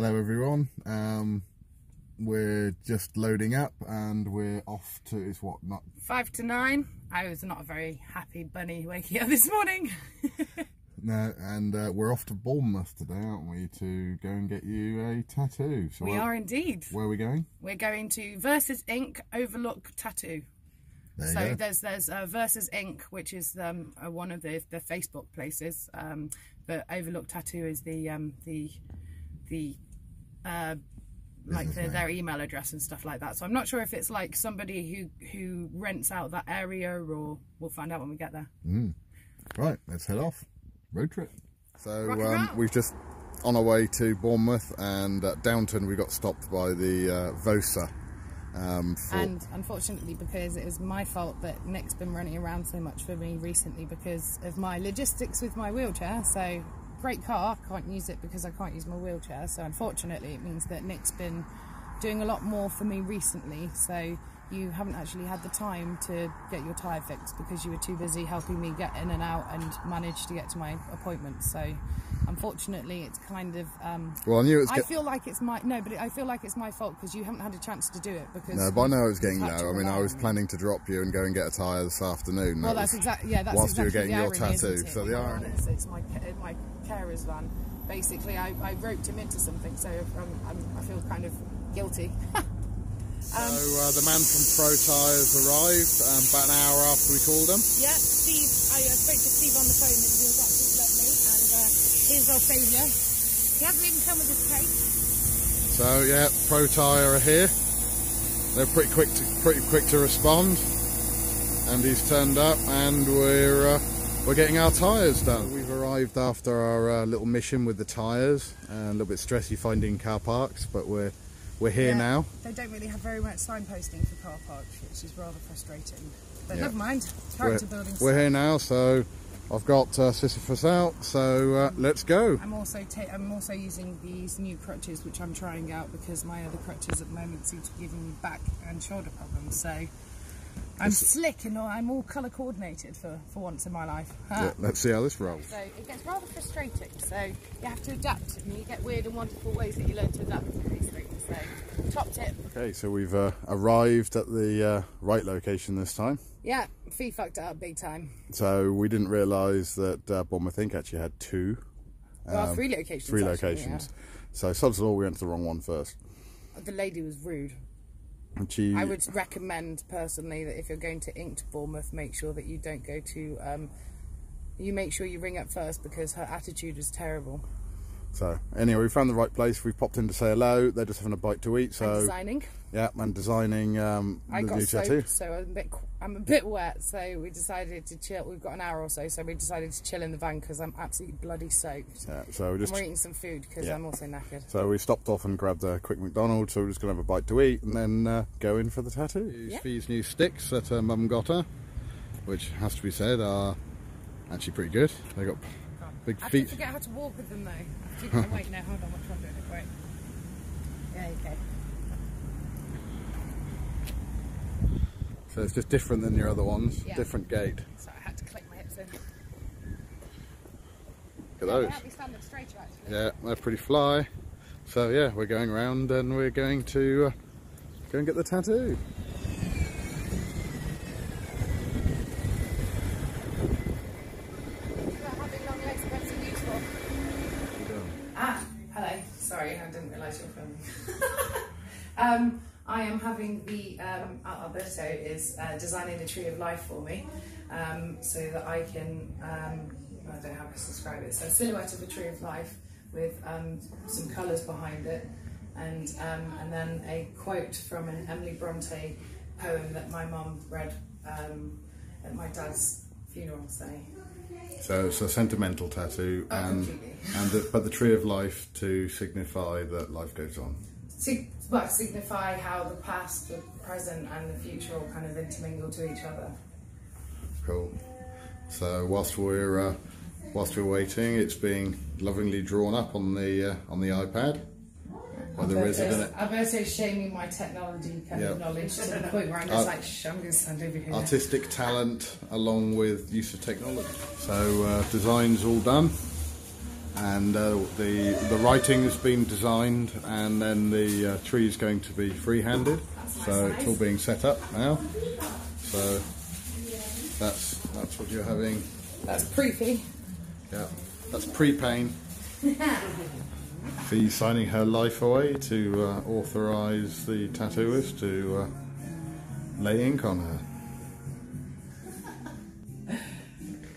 Hello everyone. Um, we're just loading up and we're off to it's what not Five to nine. I was not a very happy bunny waking up this morning. no and uh, we're off to Bournemouth today, aren't we, to go and get you a tattoo. So we where, are indeed. Where are we going? We're going to Versus Ink Overlook Tattoo. There so there's there's uh, Versus Ink, which is um, uh, one of the, the Facebook places, um, but Overlook Tattoo is the um, the the uh, like Business the, name. their email address and stuff like that. So I'm not sure if it's like somebody who who rents out that area, or we'll find out when we get there. Right, let's head off. Road trip. So um, we've just on our way to Bournemouth and at Downton we got stopped by the uh, Vosa. Um, for, And unfortunately, because it was my fault that Nick's been running around so much for me recently because of my logistics with my wheelchair. So, great car, can't use it because I can't use my wheelchair. So, unfortunately, it means that Nick's been doing a lot more for me recently. So, you haven't actually had the time to get your tyre fixed because you were too busy helping me get in and out and manage to get to my appointment. So, unfortunately, it's kind of. Um, well, I knew it was. I feel like it's my no, but I feel like it's my fault because you haven't had a chance to do it because no, by now it was getting low. I mean, I was planning to drop you and go and get a tyre this afternoon. Well, That that's exactly yeah. That's whilst you were getting the your irony, tattoo. So the irony- It's, it's my my carer's van. Basically, I, I roped him into something, so um, I'm, I feel kind of guilty. So uh, the man from Pro Tyres arrived um, about an hour after we called him. yeah, Steve. I uh, spoke to Steve on the phone, and he was absolutely lovely. And uh, here's our saviour. He hasn't even come with his cake. So yeah, Pro Tyre are here. They're pretty quick to pretty quick to respond, and he's turned up, and we're uh, we're getting our tyres done. We've arrived after our uh, little mission with the tyres, and a little bit stressy finding car parks, but we're we're here Yeah, now. They don't really have very much signposting for car parks, which is rather frustrating. But Yeah. never mind. We're, building. we're stuff. here now, so I've got uh, Sisyphus out. So uh, let's go. I'm also I'm also using these new crutches, which I'm trying out because my other crutches at the moment seem to be giving me back and shoulder problems. So I'm slick and all, I'm all colour coordinated for, for once in my life. Ah. Yeah, let's see how this rolls. So it gets rather frustrating. So you have to adapt, and you get weird and wonderful ways that you learn to adapt to these things. So top tip, Okay, so we've uh, arrived at the uh, right location this time. yeah, Fi fucked up big time. So we didn't realise that uh, Bournemouth Ink. actually had two, Well, three locations. Um, three actually, locations. So subs All we went to the wrong one first. The lady was rude. And she, I would recommend personally that if you're going to Ink to Bournemouth, make sure that you don't go to. Um, you make sure you ring up first because her attitude was terrible. So anyway, we found the right place. We popped in to say hello. They're just having a bite to eat. and So designing. yeah, and designing um, I the got new tattoo. soaked, so I'm a bit. I'm a bit wet, so we decided to chill. We've got an hour or so, so we decided to chill in the van because I'm absolutely bloody soaked. Yeah, so we're just we're eating some food because Yeah. I'm also knackered. so we stopped off and grabbed a quick McDonald's. So we're just gonna have a bite to eat and then uh, go in for the tattoo. Yeah. these new sticks that uh, Mum got her, which has to be said are actually pretty good. They got big I have feet. to forget how to walk with them though. I have to- wait, no, hold on, which one doing it? Wait. Yeah, okay. So it's just different than your other ones. Yeah. Different gait. So I had to click my hips in. Look at They those. help me stand up straighter actually. Yeah, they're pretty fly. So yeah, we're going around and we're going to uh, go and get the tattoo. having long legs are better useful. Ah, hello. Sorry, I didn't realise you were filming. Um, I am having the um, Alberto is uh, designing the tree of life for me, um, so that I can. Um, I don't know how to describe it. So a silhouette of a tree of life with um, some colours behind it, and um, and then a quote from an Emily Bronte poem that my mum read um, at my dad's funeral. So So it's a sentimental tattoo, Oh, and and the, but the tree of life to signify that life goes on. Sig- well, signify how the past, the present, and the future all kind of intermingle to each other. Cool. So whilst we're uh, whilst we're waiting, it's being lovingly drawn up on the uh, on the iPad by the resident also shaming my technology kind Yeah. of knowledge to the point where I'm just Uh, like, "Shh, I'm going to stand over here. artistic talent along with use of technology. So uh, design's all done and uh, the the writing has been designed and then the uh, tree is going to be free-handed. So it's all being set up now. So that's that's what you're having. That's pre yeah that's pre-pain. She's signing her life away to uh, authorize the tattooist to uh, lay ink on her.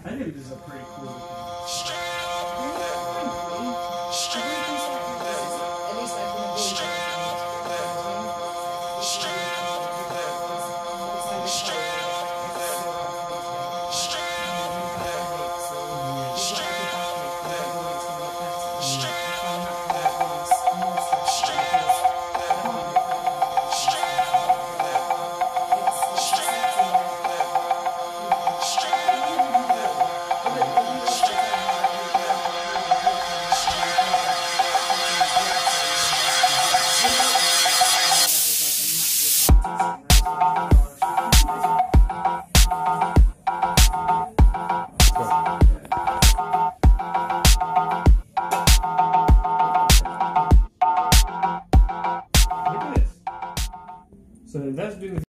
I think this is a pretty cool